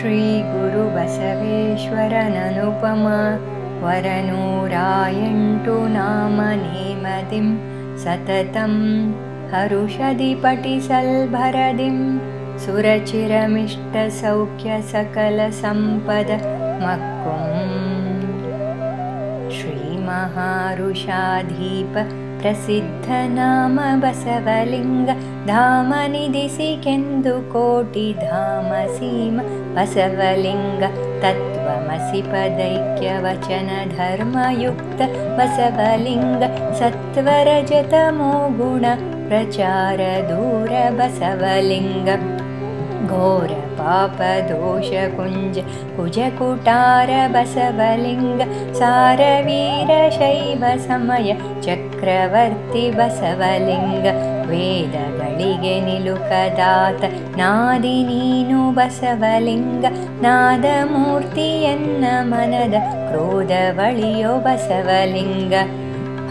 श्रीगुरुबसवेश्वरननुपमा वरनूरायण्टु नाम नेमदिं सततं हरुषदि पटिसल्भरदिं मक्कुम् श्रीमहारुषाधीप प्रसिद्धनाम बसवलिङ्ग धामनिदिसि केन्दुकोटिधाम सीम बसवलिङ्ग तत्त्वमसि पदैक्यवचनधर्मयुक्त बसवलिङ्ग सत्वरजतमो गुण प्रचार बसवलिङ्ग घोरपापदोषकुञ्ज कुजकुटार बसवलिङ्ग सारवीरशैव समय चक्रवर्ति बसवलिङ्ग ವೇದಗಳಿಗೆ ನಿಲುಕದಾತ ನಾದಿ ನೀನು ಬಸವಲಿಂಗ ನಾದಮೂರ್ತಿಯನ್ನ ಮನದ ಕ್ರೋಧವಳಿಯೋ ಬಸವಲಿಂಗ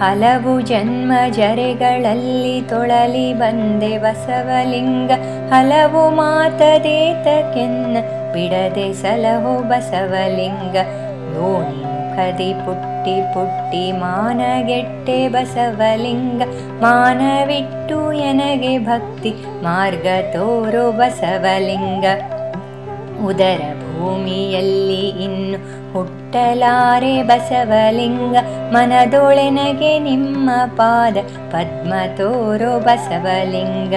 ಹಲವು ಜನ್ಮ ಜರೆಗಳಲ್ಲಿ ತೊಳಲಿ ಬಂದೆ ಬಸವಲಿಂಗ ಹಲವು ಮಾತದೇತಕೆನ್ನ ಬಿಡದೆ ಸಲಹೋ ಬಸವಲಿಂಗ ಯೋನಿ ಮುಖದಿ ಪುಟ್ಟಿ ಪುಟ್ಟಿ ಮಾನಗೆಟ್ಟೆ ಬಸವಲಿಂಗ ಮಾನವಿಟ್ಟು ಎನಗೆ ಭಕ್ತಿ ಮಾರ್ಗ ತೋರೋ ಬಸವಲಿಂಗ ಉದರ ಭೂಮಿಯಲ್ಲಿ ಇನ್ನು ಹುಟ್ಟಲಾರೆ ಬಸವಲಿಂಗ ಮನದೊಳೆನಗೆ ನಿಮ್ಮ ಪಾದ ಪದ್ಮ ತೋರೋ ಬಸವಲಿಂಗ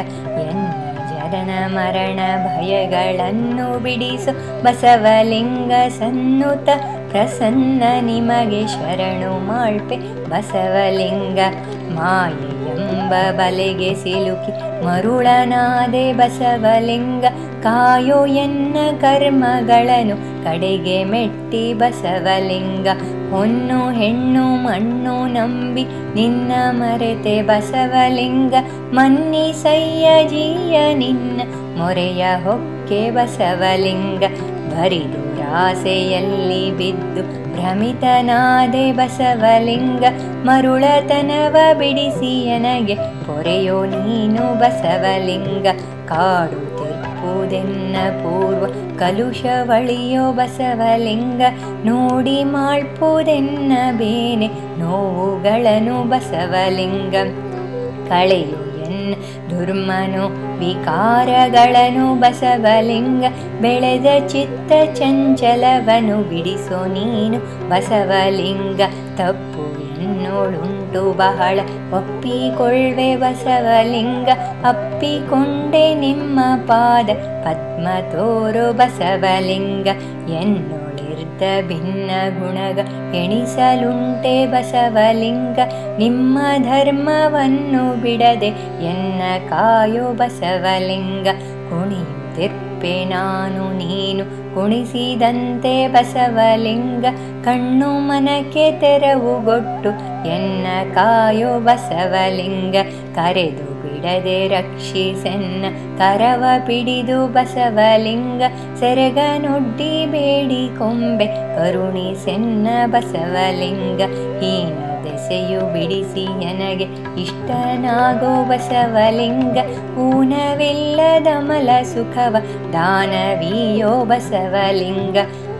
ಎನ್ನ ಮರಣ ಭಯಗಳನ್ನು ಬಿಡಿಸು ಬಸವಲಿಂಗ ಸನ್ನುತ ಪ್ರಸನ್ನ ನಿಮಗೆ ಶರಣು ಮಾಳ್ಪೆ ಬಸವಲಿಂಗ ಮಾಯೆಯೆಂಬ ಬಲೆಗೆ ಸಿಲುಕಿ ಮರುಳನಾದೆ ಬಸವಲಿಂಗ ಕಾಯೋ ಎನ್ನ ಕರ್ಮಗಳನ್ನು ಕಡೆಗೆ ಮೆಟ್ಟಿ ಬಸವಲಿಂಗ. ಹೊನ್ನು, ಹೆಣ್ಣು, ಮಣ್ಣು ನಂಬಿ ನಿನ್ನ ಮರೆತೆ ಬಸವಲಿಂಗ. ಮನ್ನಿ ಸಯ್ಯಜೀಯ ನಿನ್ನ ಮೊರೆಯ ಹೊಕ್ಕೆ ಬಸವಲಿಂಗ. ಬರಿದು ರಾಸೆಯಲ್ಲಿ ಬಿದ್ದು ಭ್ರಮಿತನಾದೆ ಬಸವಲಿಂಗ. ಮರುಳತನವ ಬಿಡಿಸಿ ನನಗೆ ಪೊರೆಯೋ ನೀನು ಬಸವಲಿಂಗ. ಕಾಡು ತಿರುಪುದೆನ್ನ ಪೂರ್ವ ಕಲುಷವಳಿಯೋ ಬಸವಲಿಂಗ, ನೋಡಿ ಮಾಳ್ಪುದೆನ್ನ ಬೇನೆ ನೋವುಗಳನ್ನು ಬಸವಲಿಂಗ. ಕಳೆಯು ಎನ್ನ ದುರ್ಮನು ವಿಕಾರಗಳನ್ನು ಬಸವಲಿಂಗ, ಬೆಳೆದ ಚಿತ್ತ ಚಂಚಲವನು ಬಿಡಿಸೋ ನೀನು ಬಸವಲಿಂಗ. ತಪ್ಪು ಎನ್ನೋಳುಂಟು ಬಹಳ ಒಪ್ಪಿಕೊಳ್ಳೆ ಬಸವಲಿಂಗ. ಅಪ್ಪಿಕೊಂಡೆ ನಿಮ್ಮ ಪಾದ. ಪದ್ಮ ತೋರು ಬಸವಲಿಂಗ. ಎನ್ನೊಳಿರ್ದ ಭಿನ್ನ ಗುಣಗ. ಎಣಿಸಲುಂಟೆ ಬಸವಲಿಂಗ. ನಿಮ್ಮ ಧರ್ಮವನ್ನು ಬಿಡದೆ ಎನ್ನ ಕಾಯೋ ಬಸವಲಿಂಗ. ಕುಣಿಯುತ್ತಿರ್ಪೆ ನಾನು, ನೀನು ಕುಣಿಸಿದಂತೆ ಬಸವಲಿಂಗ. ಕಣ್ಣು ಮನಕ್ಕೆ ತೆರವುಗೊಟ್ಟು. ಎನ್ನ ಕಾಯೋ ಬಸವಲಿಂಗ, ಕರೆದು ಬಿಡದೆ ರಕ್ಷಿಸೆನ್ನ, ಕರವ ಪಿಡಿದು ಬಸವಲಿಂಗ ಸೆರಗನೊಡ್ಡಿ ಬೇಡಿ ಕೊಂಬೆ ಕರುಣಿಸೆನ್ನ ಬಸವಲಿಂಗ, ಹೀನ ದೆಸೆಯು ಬಿಡಿಸಿ ನನಗೆ ಇಷ್ಟನಾಗೋ ಬಸವಲಿಂಗ, ಊನವಿಲ್ಲದ ಮಲ ಸುಖವ ದಾನವೀಯೋ ಬಸವಲಿಂಗ,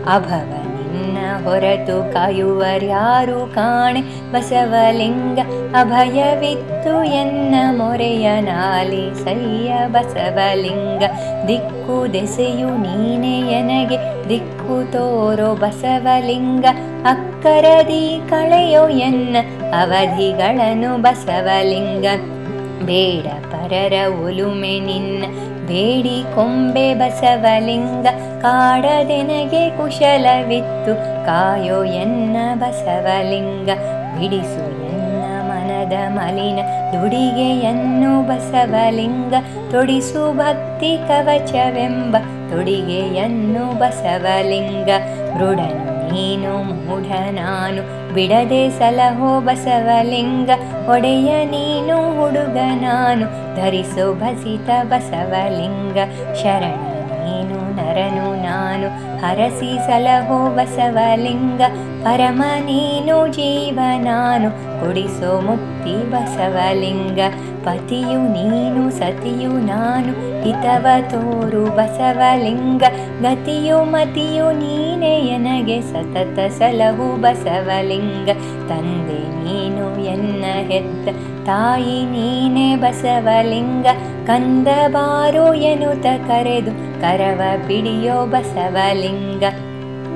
ಅಭವ ನಿನ್ನ ಹೊರತು ಕಾಯುವರ್ಯಾರು ಕಾಣೆ ಬಸವಲಿಂಗ ಅಭಯವಿತ್ತು ಎನ್ನ ಮೊರೆಯ ನಾಲಿ ಸಯ್ಯ ಬಸವಲಿಂಗ ದಿಕ್ಕು ದೆಸೆಯು ನೀನೆ ಎನಗೆ ದಿಕ್ಕು ತೋರೋ ಬಸವಲಿಂಗ ಅಕ್ಕರದಿ ಕಳೆಯೋ ಎನ್ನ ಅವಧಿಗಳನ್ನು ಬಸವಲಿಂಗ ಬೇಡ ಪರರ ಒಲುಮೆ ನಿನ್ನ ಬೇಡಿ ಕೊಂಬೆ ಬಸವಲಿಂಗ, ಕಾಡದೆನಗೆ ಕುಶಲವಿತ್ತು, ಕಾಯೋ ಎನ್ನ ಬಸವಲಿಂಗ, ಬಿಡಿಸು ಎನ್ನ ಮನದ ಮಲಿನ ದುಡಿಗೆಯನ್ನು ಬಸವಲಿಂಗ, ತೊಡಿಸು ಭಕ್ತಿ ಕವಚವೆಂಬ ತೊಡಿಗೆಯನ್ನು ಬಸವಲಿಂಗ, ಮೃಡನು ನೀನು ಮೂಢ ನಾನು ಬಿಡದೆ ಸಲಹೋ ಬಸವಲಿಂಗ ಒಡೆಯ ನೀನು ಹುಡುಗ ನಾನು ಧರಿಸೋ ಭಸಿತ ಬಸವಲಿಂಗ ಶರಣ ನೀನು ನರನು ನಾನು ಹರಸಿ ಸಲಹೋ ಬಸವಲಿಂಗ ಪರಮ ನೀನು ಜೀವ ನಾನು ಕೊಡಿಸೋ ಮುಕ್ತಿ ಬಸವಲಿಂಗ ಪತಿಯು ನೀನು ಸತಿಯು ನಾನು ಹಿತವ ತೋರು ಬಸವಲಿಂಗ ಗತಿಯು ಮತಿಯು ನೀನೆ ಎನಗೆ ಸತತ ಸಲಹು ಬಸವಲಿಂಗ ತಂದೆ ನೀನು ಎನ್ನ ಹೆತ್ತ ತಾಯಿ ನೀನೆ ಬಸವಲಿಂಗ ಕಂದ ಬಾರೋ ಎನ್ನುತ್ತ ಕರೆದು ಕರವ ಪಿಡಿಯೋ ಬಸವಲಿಂಗ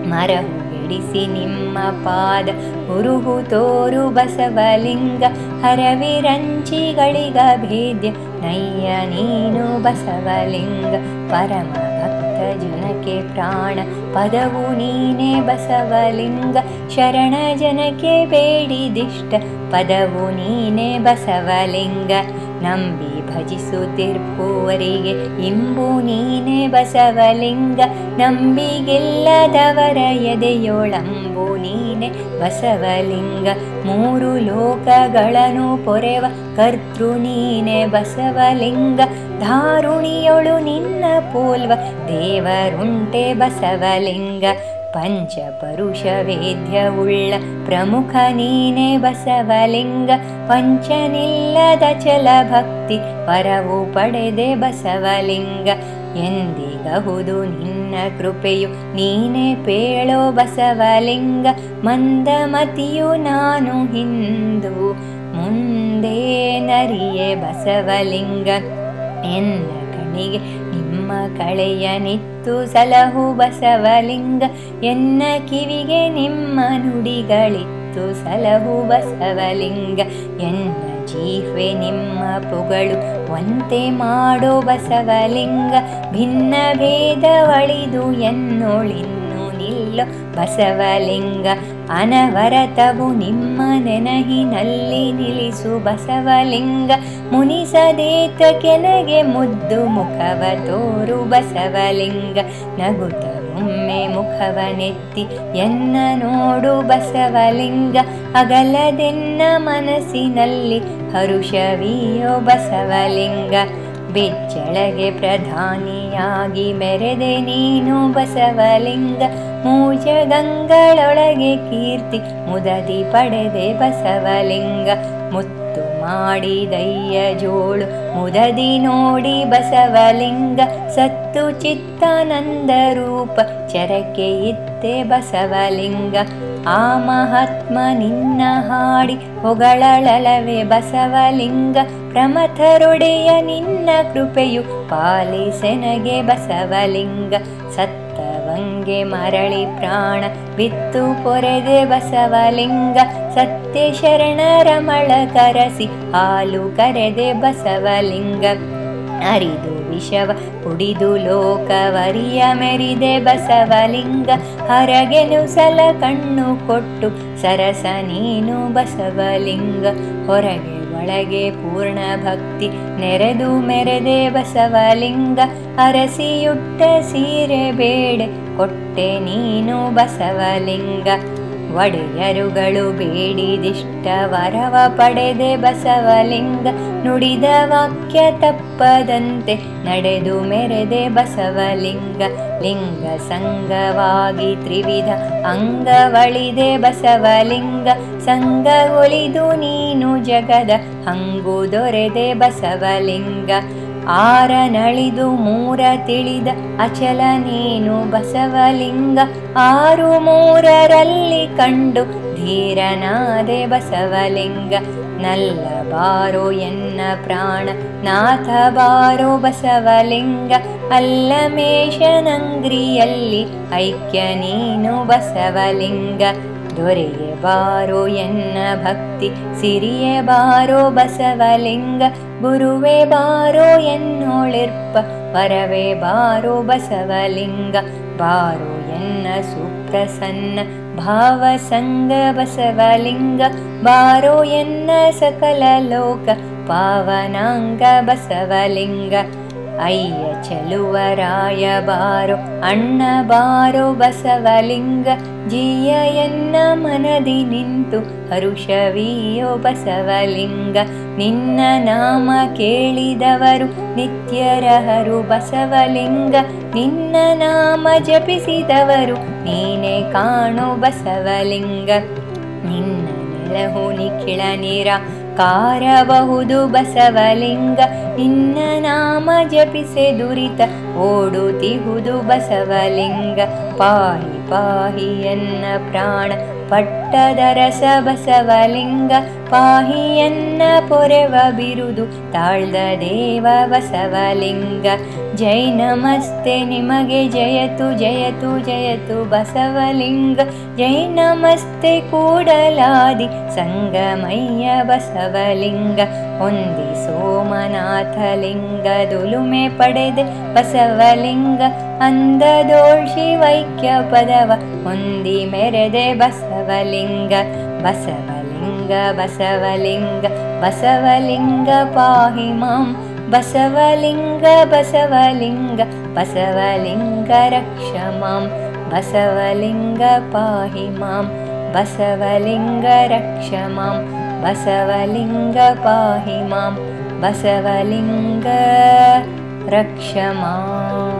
ಮರಹು ಬಿಡಿಸಿ ನಿಮ್ಮ ಪಾದ ಹುರುಹು ತೋರು ಬಸವಲಿಂಗ ಹರವಿರಂಚಿಗಳಿಗ ಭೇದ್ಯ ನಯ್ಯ ನೀನು ಬಸವಲಿಂಗ ಪರಮ ಭಕ್ತ ಜನಕ್ಕೆ ಪ್ರಾಣ ಪದವು ನೀನೇ ಬಸವಲಿಂಗ ಶರಣ ಜನಕ್ಕೆ ಬೇಡಿದಿಷ್ಟ ಪದವು ನೀನೇ ಬಸವಲಿಂಗ ನಂಬಿ ಭಜಿಸುತ್ತಿರ್ಪುವರಿಗೆ ಇಂಬು ನೀನೆ ಬಸವಲಿಂಗ ನಂಬಿಗೆಲ್ಲದವರ ಎದೆಯೋಳಂಬು ನೀನೆ ಬಸವಲಿಂಗ. ಮೂರು ಲೋಕಗಳನ್ನು ಪೊರೆವ ಕರ್ತೃ ನೀನೆ ಬಸವಲಿಂಗ, ಧಾರುಣಿಯೊಳು ನಿನ್ನ ಪೋಲ್ವ, ದೇವರುಂಟೆ ಬಸವಲಿಂಗ. ಪಂಚಪರುಷ ವೇದ್ಯವುಳ್ಳ ಪ್ರಮುಖ ನೀನೆ ಬಸವಲಿಂಗ, ಪಂಚನಿಲ್ಲದ ಚಲ ಭಕ್ತಿ ಪರವು ಪಡೆದೆ ಬಸವಲಿಂಗ. ಎಂದಿಗಹುದು ನಿನ್ನ ಕೃಪೆಯು ನೀನೆ ಪೇಳೋ ಬಸವಲಿಂಗ ಮಂದಮತಿಯು ನಾನು ಹಿಂದು, ಮುಂದೆ ನರಿಯೇ ಬಸವಲಿಂಗ. ಎಂದ ಕಣಿಗೆ ನಿಮ್ಮ ಕಳೆಯ ನಿತ್ತು ಸಲಹು ಬಸವಲಿಂಗ, ಎನ್ನ ಕಿವಿಗೆ ನಿಮ್ಮ ನುಡಿಗಳಿತ್ತು ಸಲಹು ಬಸವಲಿಂಗ, ಎನ್ನ ಜೀವೆ ನಿಮ್ಮ ಪುಗಳು, ಒಂತೆ ಮಾಡೋ ಬಸವಲಿಂಗ, ಭಿನ್ನ ಭೇದವಳಿದು ಎನ್ನೋಳಿನ್ನು ನಿಲ್ಲೋ ಬಸವಲಿಂಗ. ಅನವರತವು ನಿಮ್ಮ ನೆನಹಿನಲ್ಲಿ ನಿಲ್ಲಿಸು ಬಸವಲಿಂಗ. ಮುನಿಸದೇತ ಕೆನಗೆ ಮುದ್ದು ಮುಖವ ತೋರು ಬಸವಲಿಂಗ. ನಗುತ ಒಮ್ಮೆ ಮುಖವನೆತ್ತಿ ಎನ್ನ ನೋಡು ಬಸವಲಿಂಗ. ಅಗಲದೆನ್ನ ಮನಸ್ಸಿನಲ್ಲಿ ಹರುಷವಿಯೋ ಬಸವಲಿಂಗ. ಬೆಚ್ಚಳಗೆ ಪ್ರಧಾನಿಯಾಗಿ ಮೆರೆದೆ ನೀನು ಬಸವಲಿಂಗ. ಮೂಜಗಂಗಳೊಳಗೆ ಕೀರ್ತಿ ಮುದದಿ ಪಡೆದೆ ಬಸವಲಿಂಗ. ಮುತ್ತು ಮಾಡಿ ದಯ್ಯ ಜೋಳು ಮುದದಿ ನೋಡಿ ಬಸವಲಿಂಗ. ಸತ್ತು ಚಿತ್ತಾನಂದ ರೂಪ ಚರಕೆ ಇತ್ತೆ ಬಸವಲಿಂಗ. ಆ ಮಹಾತ್ಮ ನಿನ್ನ ಹಾಡಿ ಹೊಗಳಳಲವೆ ಬಸವಲಿಂಗ, ಪ್ರಮಥರೊಡೆಯ ನಿನ್ನ ಕೃಪೆಯು ಪಾಲಿಸೆನಗೆ ಬಸವಲಿಂಗ. ಸತ್ತವಂಗೆ ಮರಳಿ ಪ್ರಾಣ, ಬಿತ್ತು ಪೊರೆದೆ ಬಸವಲಿಂಗ. ಸತ್ಯ ಶರಣರ ಮಳ ಕರಸಿ ಹಾಲು ಕರೆದೆ ಬಸವಲಿಂಗ. ಅರಿದು ವಿಷವ ಕುಡಿದು ಲೋಕವರಿಯ ಮೆರಿದೆ ಬಸವಲಿಂಗ. ಹರಗೆನು ಸಲ ಕಣ್ಣು ಕೊಟ್ಟು ಸರಸ ನೀನು ಬಸವಲಿಂಗ. ಹೊರಗೆ ಒಳಗೆ ಪೂರ್ಣ ಭಕ್ತಿ ನೆರೆದು ಮೆರೆದೆ ಬಸವಲಿಂಗ. ಅರಸಿಯುಟ್ಟ ಸೀರೆ ಬೇಡೆ ಕೊಟ್ಟೆ ನೀನು ಬಸವಲಿಂಗ. ಒಡೆಯರುಗಳು ಬೇಡಿದಿಷ್ಟ ವರವ ಪಡೆದೆ ಬಸವಲಿಂಗ, ನುಡಿದ ವಾಕ್ಯ ತಪ್ಪದಂತೆ ನಡೆದು ಮೆರೆದೆ ಬಸವಲಿಂಗ. ಲಿಂಗ ಸಂಗವಾಗಿ ತ್ರಿವಿಧ ಅಂಗವಳಿದೆ ಬಸವಲಿಂಗ, ಸಂಗ ಒಲಿದು ನೀನು ಜಗದ, ಹಂಗು ದೊರೆದೆ ಬಸವಲಿಂಗ. ಆರ ನಳಿದು ಮೂರ ತಿಳಿದ ಅಚಲ ನೀನು ಬಸವಲಿಂಗ. ಆರು ಮೂರರಲ್ಲಿ ಕಂಡು ಧೀರನಾದೆ ಬಸವಲಿಂಗ. ನಲ್ಲ ಬಾರೋ ಎನ್ನ ಪ್ರಾಣ, ನಾಥ ಬಾರೋ ಬಸವಲಿಂಗ. ಅಲ್ಲಮೇಶನಂಗ್ರಿಯಲ್ಲಿ ಐಕ್ಯ ನೀನು ಬಸವಲಿಂಗ. ದೊರೆಯೇ ಬಾರೋ ಎನ್ನ ಭಕ್ತಿ ಸಿರಿಯೇ ಬಾರೋ ಬಸವಲಿಂಗ ಗುರುವೇ ಬಾರೋ ಎನ್ನೋಳಿರ್ಪ ವರವೇ ಬಾರೋ ಬಸವಲಿಂಗ ಬಾರೋ ಎನ್ನ ಸುಪ್ರಸನ್ನ ಭಾವ ಸಂಗ ಬಸವಲಿಂಗ ಬಾರೋ ಎನ್ನ ಸಕಲ ಲೋಕ ಪಾವನಾಂಗ ಬಸವಲಿಂಗ ಅಯ್ಯ ಚಲುವರಾಯ ಬಾರೋ ಅಣ್ಣ ಬಾರೋ ಬಸವಲಿಂಗ ಜಿಯ ಎನ್ನ ಮನದಿ ನಿಂತು ಹರುಷವಿಯೋ ಬಸವಲಿಂಗ ನಿನ್ನ ನಾಮ ಕೇಳಿದವರು ನಿತ್ಯರಹರು ಬಸವಲಿಂಗ ನಿನ್ನ ನಾಮ ಜಪಿಸಿದವರು ನೀನೇ ಕಾಣು ಬಸವಲಿಂಗ ನಿನ್ನ ನೆಲಹು ನಿಖಿಳ ನೀರ ಕಾರಬಹುದು ಬಸವಲಿಂಗ ನಿನ್ನ ನಾಮ ಜಪಿಸೆ ದುರಿತ ಓಡುತ್ತಿಹುದು ಬಸವಲಿಂಗ ಪಾಹಿ ಪಾಹಿ ಎನ್ನ ಪ್ರಾಣ ಪಟ್ಟದರಸ ಬಸವಲಿಂಗ ಪಾಹಿಯನ್ನ ಪೊರೆವ ಬಿರುದು ತಾಳ್ದ ದೇವ ಬಸವಲಿಂಗ ಜೈ ನಮಸ್ತೆ ನಿಮಗೆ ಜಯತು ಜಯತು ಜಯತು ಬಸವಲಿಂಗ ಜೈ ನಮಸ್ತೆ ಕೂಡಲಾದಿ ಸಂಗಮಯ್ಯ ಬಸವಲಿಂಗ ಹೊಂದಿ ಸೋಮನಾಥಲಿಂಗ ದುಲುಮೆ ಪಡೆದೆ ಬಸವಲಿಂಗ ಅಂದದೋಳ್ ಶಿವೈಕ್ಯ ಪದವ ಹೊಂದಿ ಮೆರೆದೆ ಬಸವಲಿಂಗ ಬಸವಲಿಂಗ ಬಸವಲಿಂಗ ಬಸವಲಿಂಗ ಪಾಹಿ ಮಾಂ बसवलिङ्ग बसवलिङ्ग बसवलिङ्ग रक्ष मां बसवलिङ्ग पाहि मां बसवलिङ्ग रक्ष मां बसवलिङ्ग पाहि मां बसवलिङ्ग रक्ष माम्।